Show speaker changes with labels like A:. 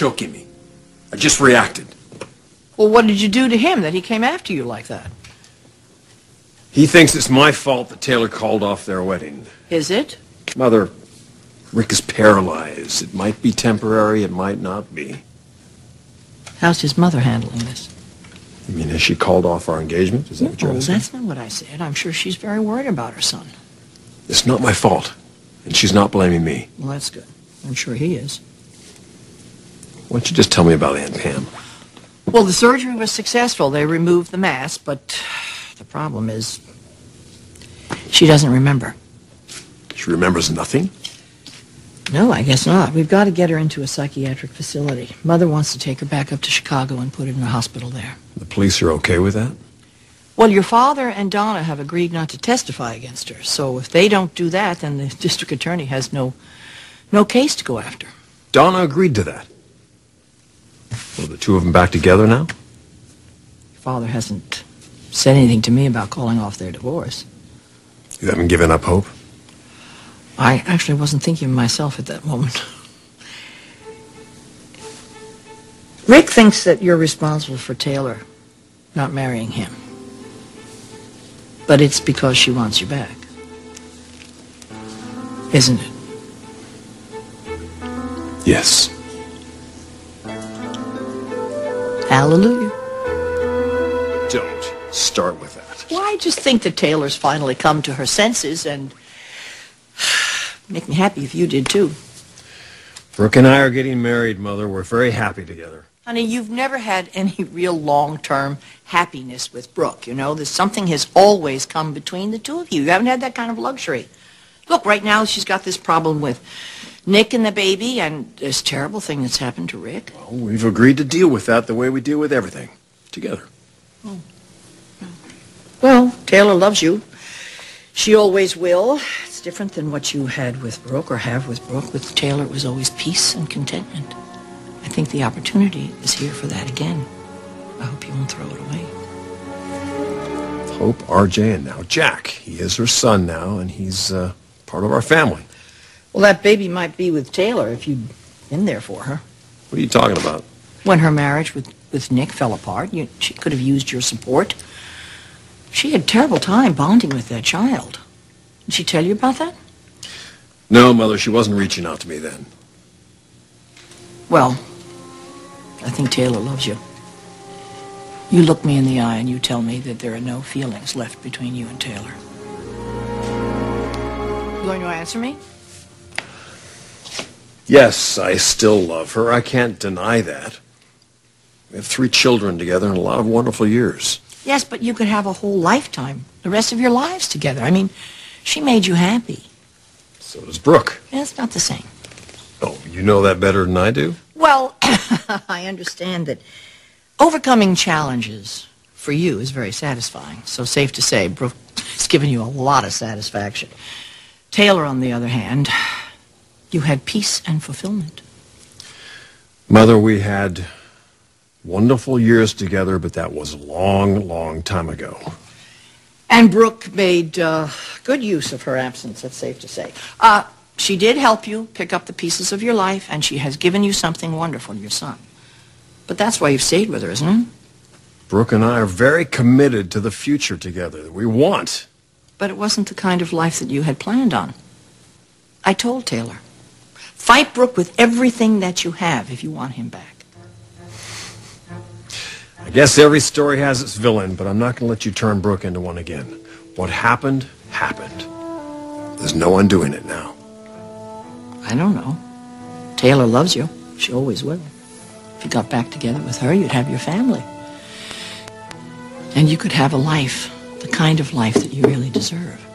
A: choking me. I just reacted.
B: Well, what did you do to him that he came after you like that?
A: He thinks it's my fault that Taylor called off their wedding.
B: Is it?
A: Mother, Rick is paralyzed. It might be temporary, it might not be.
B: How's his mother handling this?
A: You mean, has she called off our engagement? Is that what you're asking?
B: that's not what I said. I'm sure she's very worried about her son.
A: It's not my fault. And she's not blaming me.
B: Well, that's good. I'm sure he is.
A: Why don't you just tell me about Aunt Pam?
B: Well, the surgery was successful. They removed the mass, but the problem is she doesn't remember.
A: She remembers nothing?
B: No, I guess not. We've got to get her into a psychiatric facility. Mother wants to take her back up to Chicago and put her in a hospital there.
A: The police are okay with that?
B: Well, your father and Donna have agreed not to testify against her. So if they don't do that, then the district attorney has no no case to go after.
A: Donna agreed to that. Well, the two of them back together now?
B: Your father hasn't said anything to me about calling off their divorce.
A: You haven't given up hope?
B: I actually wasn't thinking of myself at that moment. Rick thinks that you're responsible for Taylor not marrying him. But it's because she wants you back. Isn't it?
A: Yes.
B: Hallelujah.
A: Don't start with that.
B: Well, I just think that Taylor's finally come to her senses and make me happy if you did too.
A: Brooke and I are getting married, Mother. We're very happy together.
B: Honey, you've never had any real long-term happiness with Brooke, you know? There's something has always come between the two of you. You haven't had that kind of luxury. Look, right now she's got this problem with Nick and the baby and this terrible thing that's happened to Rick.
A: Well, we've agreed to deal with that the way we deal with everything. Together. Oh.
B: Well, Taylor loves you. She always will. It's different than what you had with Brooke or have with Brooke. With Taylor, it was always peace and contentment. I think the opportunity is here for that again. I hope you won't throw it away.
A: Hope, RJ, and now Jack. He is her son now, and he's uh, part of our family.
B: Well, that baby might be with Taylor if you'd been there for her.
A: What are you talking about?
B: When her marriage with, with Nick fell apart, you, she could have used your support. She had a terrible time bonding with that child. Did she tell you about that?
A: No, Mother, she wasn't reaching out to me then.
B: Well, I think Taylor loves you. You look me in the eye and you tell me that there are no feelings left between you and Taylor. You going to answer me?
A: Yes, I still love her. I can't deny that. We have three children together and a lot of wonderful years.
B: Yes, but you could have a whole lifetime, the rest of your lives together. I mean, she made you happy.
A: So does Brooke.
B: Yeah, it's not the same.
A: Oh, you know that better than I do?
B: Well, I understand that overcoming challenges for you is very satisfying. So safe to say, Brooke has given you a lot of satisfaction. Taylor, on the other hand, you had peace and fulfillment.
A: Mother, we had wonderful years together, but that was a long, long time ago.
B: And Brooke made uh, good use of her absence, that's safe to say. Uh, she did help you pick up the pieces of your life, and she has given you something wonderful, your son. But that's why you've stayed with her, isn't it?
A: Brooke and I are very committed to the future together that we want.
B: But it wasn't the kind of life that you had planned on. I told Taylor, fight Brooke with everything that you have if you want him back.
A: I guess every story has its villain, but I'm not going to let you turn Brooke into one again. What happened, happened. There's no undoing it now.
B: I don't know. Taylor loves you. She always will. If you got back together with her, you'd have your family. And you could have a life, the kind of life that you really deserve.